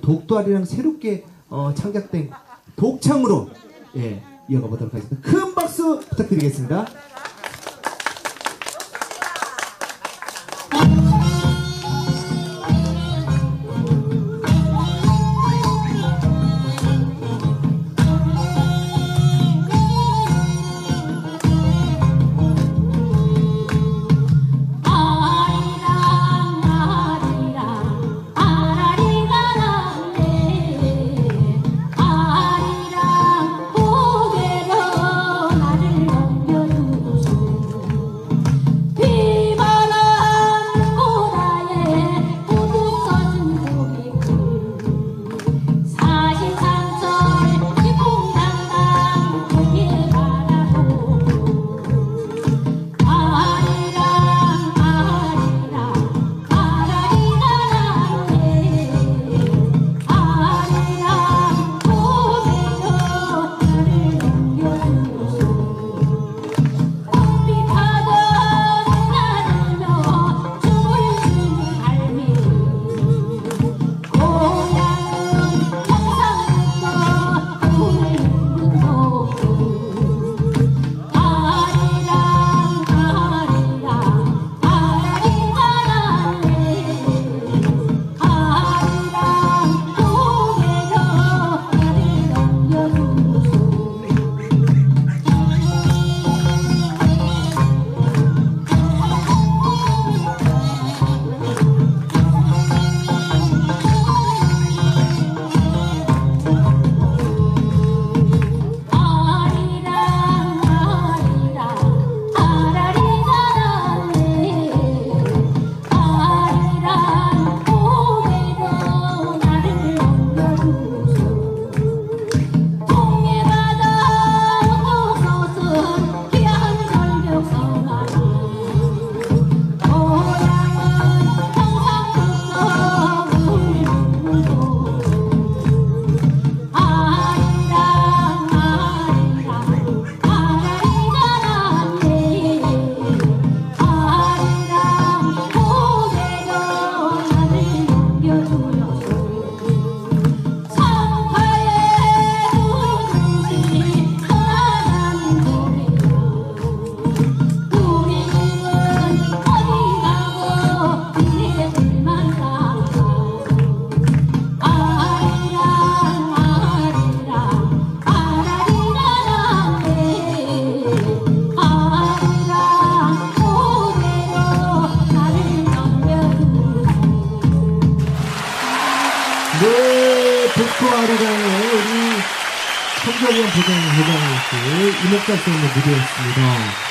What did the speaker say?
독도알이랑 새롭게 어, 창작된 독창으로 예, 이어가 보도록 하겠습니다. 큰 박수 부탁드리겠습니다. 네, 북구 아리랑의 우리 청정현 부장 회장님께 이목다 씨의 무대였습니다.